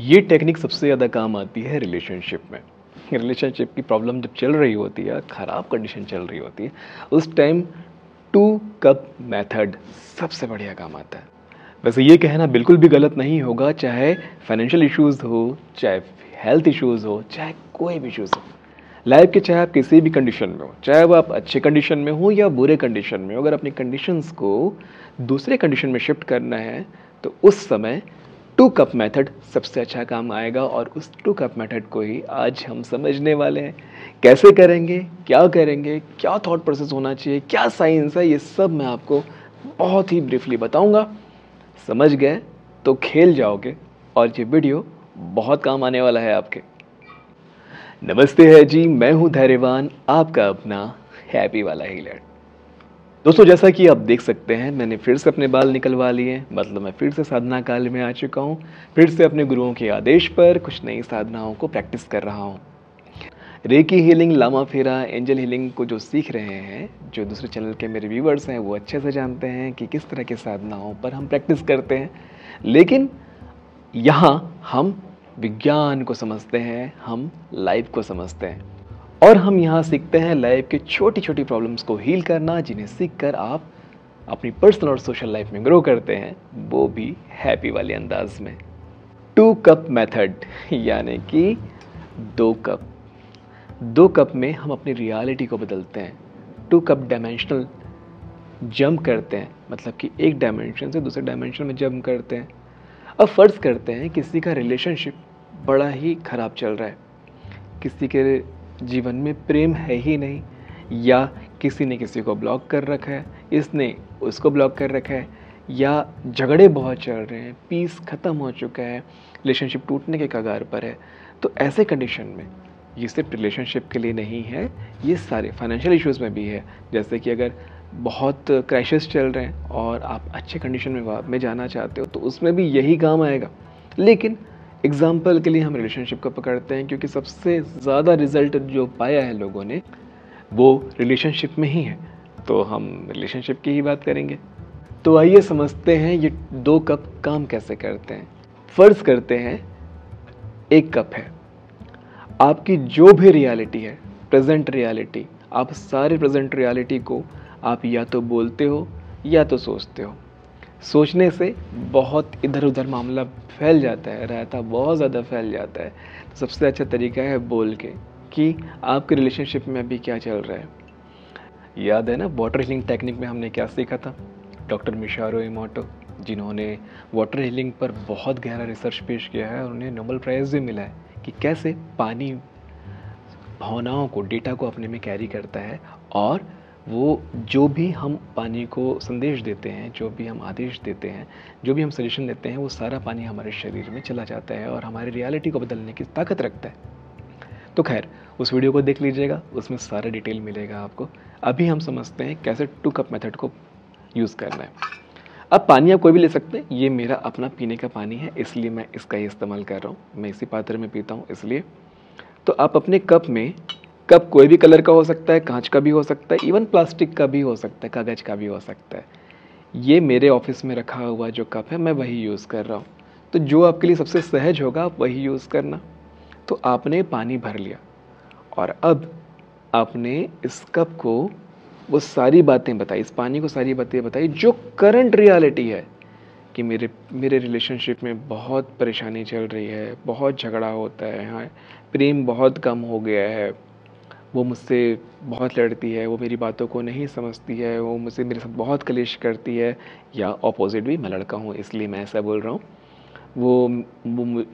ये टेक्निक सबसे ज़्यादा काम आती है रिलेशनशिप में। रिलेशनशिप की प्रॉब्लम जब चल रही होती है, ख़राब कंडीशन चल रही होती है, उस टाइम टू कप मेथड सबसे बढ़िया काम आता है। वैसे ये कहना बिल्कुल भी गलत नहीं होगा, चाहे फाइनेंशियल इश्यूज़ हो, चाहे हेल्थ इश्यूज़ हो, चाहे कोई भी इश्यूज़ हो। लाइफ के चाहे आप किसी भी कंडीशन में हो, चाहे वो आप अच्छे कंडीशन में हो या बुरे कंडीशन में हो, अगर अपनी कंडीशंस को दूसरे कंडीशन में शिफ्ट करना है तो उस समय टू कप मेथड सबसे अच्छा काम आएगा और उस टू कप मेथड को ही आज हम समझने वाले हैं। कैसे करेंगे, क्या करेंगे, क्या थॉट प्रोसेस होना चाहिए, क्या साइंस है, ये सब मैं आपको बहुत ही ब्रीफली बताऊँगा। समझ गए? तो खेल जाओगे और ये वीडियो बहुत काम आने वाला है आपके। नमस्ते है जी, मैं हूँ धैर्यवान, आपका अपना हैप्पी वाला हीलर दोस्तों, जैसा कि आप देख सकते हैं, मैंने फिर से अपने बाल निकलवा लिए। मतलब मैं फिर से साधना काल में आ चुका हूँ। फिर से अपने गुरुओं के आदेश पर कुछ नई साधनाओं को प्रैक्टिस कर रहा हूँ। रेकी हीलिंग, लामा फेरा, एंजल हीलिंग को जो सीख रहे हैं, जो दूसरे चैनल के मेरे व्यूवर्स हैं, वो अच्छे से जानते हैं कि किस तरह के साधनाओं पर हम प्रैक्टिस करते हैं। लेकिन यहाँ हम विज्ञान को समझते हैं, हम लाइफ को समझते हैं। और हम यहाँ सीखते हैं लाइफ के छोटी छोटी प्रॉब्लम्स को हील करना, जिन्हें सीख कर आप अपनी पर्सनल और सोशल लाइफ में ग्रो करते हैं, वो भी हैप्पी वाले अंदाज में। टू कप मेथड यानी कि दो कप दो कप में हम अपनी रियलिटी को बदलते हैं। टू कप डायमेंशनल जंप करते हैं मतलब कि एक डायमेंशन से दूसरे डायमेंशन में जंप करते हैं। अब फ़र्ज़ करते हैं, किसी का रिलेशनशिप बड़ा ही ख़राब चल रहा है। किसी के जीवन में प्रेम है ही नहीं, या किसी ने किसी को ब्लॉक कर रखा है, इसने उसको ब्लॉक कर रखा है, या झगड़े बहुत चल रहे हैं पीस ख़त्म हो चुका है रिलेशनशिप टूटने के कगार पर है। तो ऐसे कंडीशन में ये सिर्फ़ रिलेशनशिप के लिए नहीं है, ये सारे फाइनेंशियल इश्यूज़ में भी है। जैसे कि अगर बहुत क्राइसिस चल रहे हैं और आप अच्छे कंडीशन में में जाना चाहते हो तो उसमें भी यही काम आएगा। लेकिन एग्ज़ाम्पल के लिए हम रिलेशनशिप को पकड़ते हैं, क्योंकि सबसे ज़्यादा रिज़ल्ट जो पाया है लोगों ने, वो रिलेशनशिप में ही है। तो हम रिलेशनशिप की ही बात करेंगे। तो आइए समझते हैं ये दो कप काम कैसे करते हैं। फ़र्ज़ करते हैं, एक कप है। आपकी जो भी रियलिटी है प्रेजेंट रियलिटी आप सारे प्रेजेंट रियलिटी को आप या तो बोलते हो या तो सोचते हो। सोचने से बहुत इधर उधर मामला फैल जाता है, रहता बहुत ज़्यादा फैल जाता है। तो सबसे अच्छा तरीका है बोल के कि आपके रिलेशनशिप में अभी क्या चल रहा है। याद है ना वाटर हीलिंग टेक्निक में हमने क्या सीखा था? डॉक्टर मिशारो इमोटो जिन्होंने वाटर हीलिंग पर बहुत गहरा रिसर्च पेश किया है और उन्हें नोबल प्राइज़ भी मिला है कि कैसे पानी भावनाओं को डेटा को अपने में कैरी करता है और वो जो भी हम पानी को संदेश देते हैं, जो भी हम आदेश देते हैं, जो भी हम सजेशन देते हैं, वो सारा पानी हमारे शरीर में चला जाता है और हमारी रियलिटी को बदलने की ताकत रखता है। तो खैर, उस वीडियो को देख लीजिएगा, उसमें सारा डिटेल मिलेगा आपको। अभी हम समझते हैं कैसे टू कप मेथड को यूज़ करना है। अब पानी आप कोई भी ले सकते हैं, ये मेरा अपना पीने का पानी है, इसलिए मैं इसका ही इस्तेमाल कर रहा हूँ। मैं इसी पात्र में पीता हूँ, इसलिए। तो आप अपने कप में कप कोई भी कलर का हो सकता है, कांच का भी हो सकता है इवन प्लास्टिक का भी हो सकता है, कागज़ का भी हो सकता है। ये मेरे ऑफ़िस में रखा हुआ जो कप है, मैं वही यूज़ कर रहा हूँ। तो जो आपके लिए सबसे सहज होगा, आप वही यूज़ करना। तो आपने पानी भर लिया। और अब आपने इस कप को वो सारी बातें बताई, इस पानी को सारी बातें बताई, जो करंट रियलिटी है कि मेरे मेरे रिलेशनशिप में बहुत परेशानी चल रही है, बहुत झगड़ा होता है हाँ प्रेम बहुत कम हो गया है। वो मुझसे बहुत लड़ती है, वो मेरी बातों को नहीं समझती है, वो मुझसे मेरे साथ बहुत कलेश करती है, या ऑपोजिट भी मैं लड़का हूँ, इसलिए मैं ऐसा बोल रहा हूँ। वो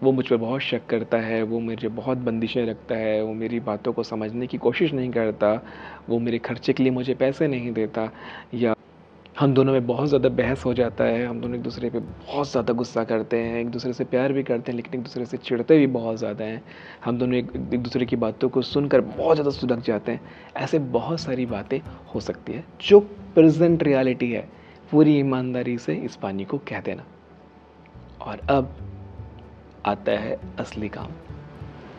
वो मुझ पर बहुत शक करता है, वो मुझे बहुत बंदिशें रखता है, वो मेरी बातों को समझने की कोशिश नहीं करता, वो मेरे खर्चे के लिए मुझे पैसे नहीं देता, या हम दोनों में बहुत ज़्यादा बहस हो जाता है हम दोनों एक दूसरे पे बहुत ज़्यादा गुस्सा करते हैं एक दूसरे से प्यार भी करते हैं लेकिन एक दूसरे से चिढ़ते भी बहुत ज़्यादा हैं। हम दोनों एक, एक दूसरे की बातों को सुनकर बहुत ज़्यादा सुलग जाते हैं। ऐसे बहुत सारी बातें हो सकती है जो प्रेजेंट रियलिटी है पूरी ईमानदारी से इस पानी को कह देना। और अब आता है असली काम।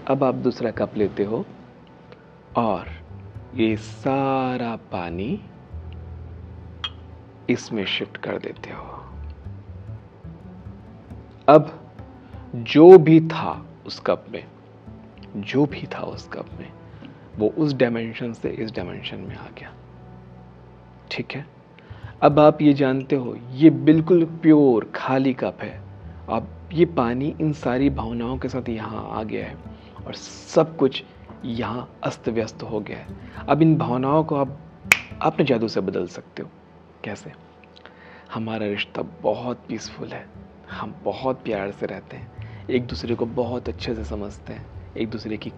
अब आप दूसरा कप लेते हो और ये सारा पानी इसमें शिफ्ट कर देते हो। अब जो भी था उस कप में, जो भी था उस कप में, वो उस डायमेंशन से इस डायमेंशन में आ गया। ठीक है? अब आप ये जानते हो, ये बिल्कुल प्योर खाली कप है। अब ये पानी इन सारी भावनाओं के साथ यहाँ आ गया है और सब कुछ यहाँ अस्त व्यस्त हो गया है। अब इन भावनाओं को आप अपने जादू से बदल सकते हो। कैसे? हमारा रिश्ता बहुत पीसफुल है। हम बहुत प्यार से रहते हैं। एक दूसरे को बहुत अच्छे से समझते हैं। एक दूसरे की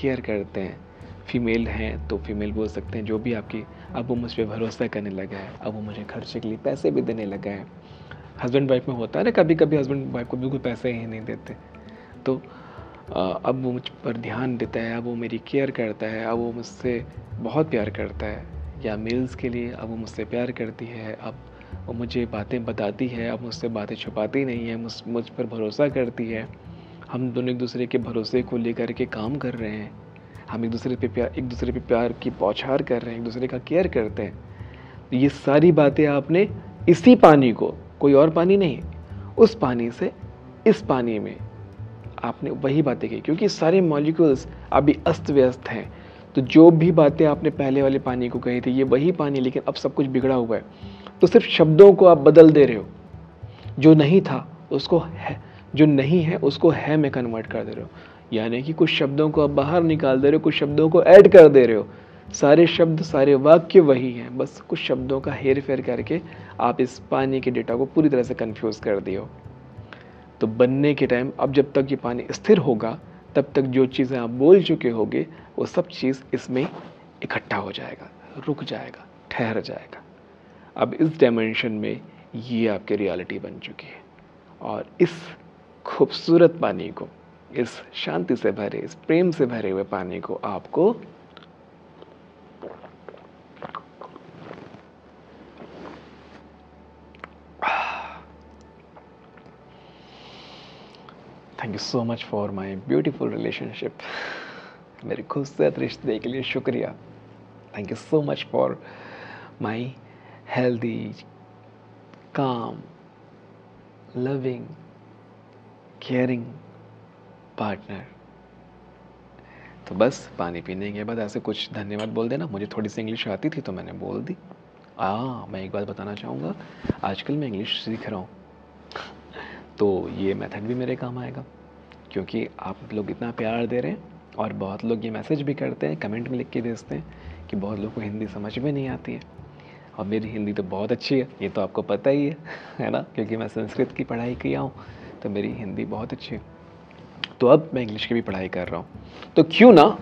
केयर करते हैं। फीमेल हैं तो फीमेल बोल सकते हैं, जो भी आपकी, अब वो मुझ पर भरोसा करने लगा है, अब वो मुझे खर्चे के लिए पैसे भी देने लगा है। हस्बैंड वाइफ में होता है ना कभी कभी हस्बैंड वाइफ को बिल्कुल पैसे ही नहीं देते। तो अब वो मुझ पर ध्यान देता है, अब वो मेरी केयर करता है, अब वो मुझसे बहुत प्यार करता है। या मेल्स के लिए अब वो मुझसे प्यार करती है, अब वो मुझे बातें बताती है, अब मुझसे बातें छुपाती नहीं है, मुझ मुझ पर भरोसा करती है। हम दोनों एक दूसरे के भरोसे को लेकर के काम कर रहे हैं। हम एक दूसरे पे प्यार एक दूसरे पे प्यार की पौछार कर रहे हैं, एक दूसरे का केयर करते हैं। तो ये सारी बातें आपने इसी पानी को, कोई और पानी नहीं, उस पानी से, इस पानी में आपने वही बातें की, क्योंकि सारे मॉलिक्यूल्स अभी अस्त व्यस्त हैं। तो जो भी बातें आपने पहले वाले पानी को कही थी, ये वही पानी, लेकिन अब सब कुछ बिगड़ा हुआ है। तो सिर्फ़ शब्दों को आप बदल दे रहे हो। जो नहीं था, उसको है, जो नहीं है, उसको है में कन्वर्ट कर दे रहे हो। यानी कि कुछ शब्दों को आप बाहर निकाल दे रहे हो, कुछ शब्दों को ऐड कर दे रहे हो। सारे शब्द, सारे वाक्य वही हैं, बस कुछ शब्दों का हेर फेर करके आप इस पानी के डेटा को पूरी तरह से कन्फ्यूज़ कर दिए हो। तो बनने के टाइम अब जब तक ये पानी स्थिर होगा, तब तक जो चीज़ें आप बोल चुके होगे वो सब चीज़ इसमें इकट्ठा हो जाएगा, रुक जाएगा, ठहर जाएगा। अब इस डायमेंशन में ये आपकी रियलिटी बन चुकी है। और इस खूबसूरत पानी को, इस शांति से भरे, इस प्रेम से भरे हुए पानी को आपको thank you so much for my beautiful relationship मेरे खूबसूरत रिश्ते के लिए शुक्रिया। Thank you so much for my healthy calm loving caring partner तो बस, पानी पीने के बाद ऐसे कुछ धन्यवाद बोल देना। मुझे थोड़ी सी इंग्लिश आती थी तो मैंने बोल दी। आ, मैं एक बात बताना चाहूँगा। आजकल मैं इंग्लिश सीख रहा हूँ। तो ये मेथड भी मेरे काम आएगा। क्योंकि आप लोग इतना प्यार दे रहे हैं। और बहुत लोग ये मैसेज भी करते हैं कमेंट में लिख के भेजते हैं कि बहुत लोग को हिंदी समझ में नहीं आती है। और मेरी हिंदी तो बहुत अच्छी है, ये तो आपको पता ही है है ना? क्योंकि मैं संस्कृत की पढ़ाई किया हूँ तो मेरी हिंदी बहुत अच्छी है। तो अब मैं इंग्लिश की भी पढ़ाई कर रहा हूँ। तो क्यों ना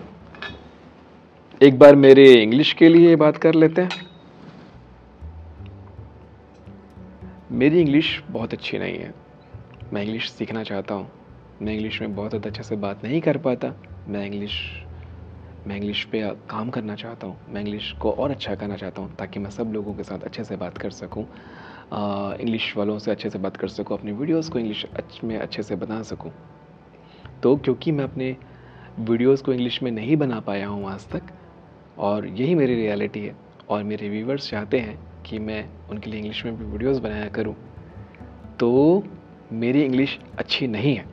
एक बार मेरे इंग्लिश के लिए बात कर लेते हैं। मेरी इंग्लिश बहुत अच्छी नहीं है। मैं इंग्लिश सीखना चाहता हूँ। मैं इंग्लिश में बहुत ज़्यादा अच्छे से बात नहीं कर पाता। मैं इंग्लिश मैं इंग्लिश पे काम करना चाहता हूँ। मैं इंग्लिश को और अच्छा करना चाहता हूँ ताकि मैं सब लोगों के साथ अच्छे से बात कर सकूँ। इंग्लिश वालों से अच्छे से बात कर सकूँ, अपनी वीडियोस को इंग्लिश में अच्छे से बना सकूँ। तो क्योंकि मैं अपने वीडियोस को इंग्लिश में नहीं बना पाया हूँ आज तक, और यही मेरी रियलिटी है, और मेरे व्यूवर्स चाहते हैं कि मैं उनके लिए इंग्लिश में भी वीडियोस बनाया करूँ। तो मेरी इंग्लिश अच्छी नहीं है।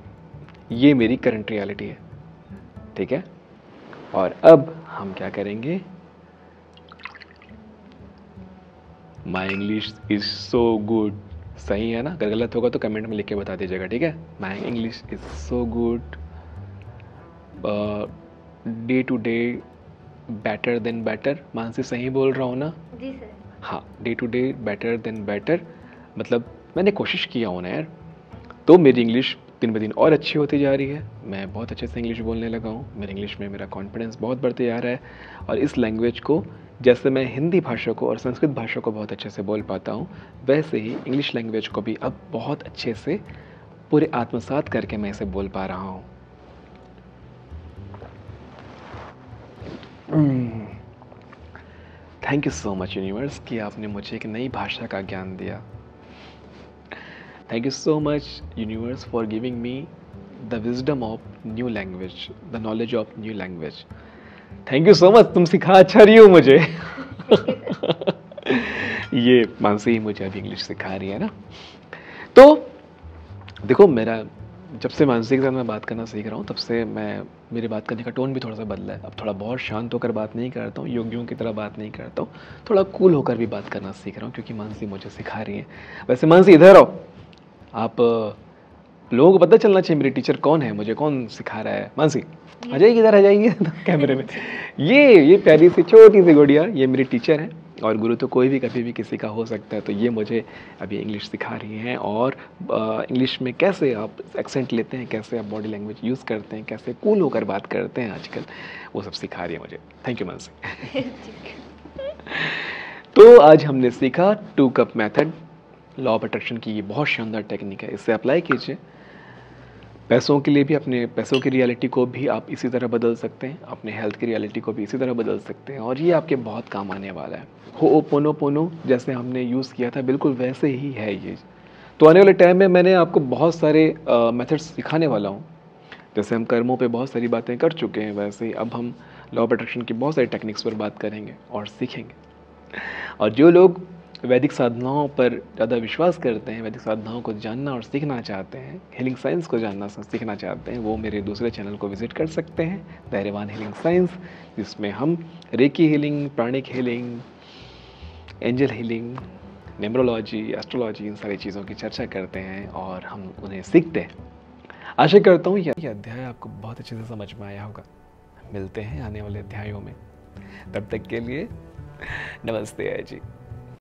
ये मेरी करंट रियलिटी है। ठीक है? और अब हम क्या करेंगे? My English is so good सही है ना? अगर गलत होगा तो कमेंट में लिख के बता दीजिएगा ठीक है? My English is so good day to day better than better Mansi सही बोल रहा हूँ ना? जी सर। हाँ day to day better than better मतलब मैंने कोशिश किया हूँ ना यार। तो मेरी इंग्लिश दिन ब दिन और अच्छी होती जा रही है। मैं बहुत अच्छे से इंग्लिश बोलने लगा हूँ। मेरी इंग्लिश में मेरा कॉन्फिडेंस बहुत बढ़ते जा रहा है और इस लैंग्वेज को, जैसे मैं हिंदी भाषा को और संस्कृत भाषा को बहुत अच्छे से बोल पाता हूँ, वैसे ही इंग्लिश लैंग्वेज को भी अब बहुत अच्छे से पूरे आत्मसात करके मैं इसे बोल पा रहा हूँ। Thank you so much universe कि आपने मुझे एक नई भाषा का ज्ञान दिया। Thank you so much universe for giving me the wisdom of new language the knowledge of new language thank you so much तुम सिखा अच्छा रही हो मुझे। ये मानसी ही मुझे अभी इंग्लिश सिखा रही है ना? तो देखो, मेरा, जब से मानसी के साथ मैं बात करना सीख रहा हूँ, तब से मैं, मेरे बात करने का टोन भी थोड़ा सा बदला है। अब थोड़ा बहुत शांत होकर बात नहीं करता हूँ, योगियों की तरह बात नहीं करता हूँ, थोड़ा कूल होकर भी बात करना सीख रहा हूँ, क्योंकि मानसी मुझे सिखा रही है। वैसे मानसी, इधर आओ। आप लोगों को पता चलना चाहिए मेरी टीचर कौन है मुझे कौन सिखा रहा है? मानसी आ जाएगी इधर आ जाएगी कैमरे में। ये ये प्यारी सी छोटी सी गुड़िया ये मेरी टीचर है। और गुरु तो कोई भी कभी भी किसी का हो सकता है तो ये मुझे अभी इंग्लिश सिखा रही हैं। और इंग्लिश में कैसे आप एक्सेंट लेते हैं कैसे आप बॉडी लैंग्वेज यूज़ करते हैं कैसे कूल होकर बात करते हैं आजकल वो सब सिखा रही है मुझे। Thank you Mansi. तो आज हमने सीखा two cup method law of attraction की ये बहुत शानदार टेक्निक है। इससे अप्लाई कीजिए। पैसों के लिए भी अपने, पैसों की रियलिटी को भी आप इसी तरह बदल सकते हैं। अपने हेल्थ की रियलिटी को भी इसी तरह बदल सकते हैं। और ये आपके बहुत काम आने वाला है। हो ओ पोनो पोनो, जैसे हमने यूज़ किया था, बिल्कुल वैसे ही है ये। तो आने वाले टाइम में मैंने आपको बहुत सारे मेथड्स सिखाने वाला हूँ। जैसे हम कर्मों पे बहुत सारी बातें कर चुके हैं, वैसे ही अब हम लॉ ऑफ़ अट्रैक्शन की बहुत सारी टेक्निक्स पर बात करेंगे और सीखेंगे। और जो लोग वैदिक साधनाओं पर ज़्यादा विश्वास करते हैं, वैदिक साधनाओं को जानना और सीखना चाहते हैं हीलिंग साइंस को जानना सीखना चाहते हैं, वो मेरे दूसरे चैनल को विज़िट कर सकते हैं, धैर्यवान हीलिंग साइंस जिसमें हम reiki healing pranic healing angel healing numerology astrology इन सारी चीज़ों की चर्चा करते हैं और हम उन्हें सीखते हैं। आशा करता हूँ यह अध्याय आपको बहुत अच्छे से समझ में आया होगा। मिलते हैं आने वाले अध्यायों में। तब तक के लिए नमस्ते जी।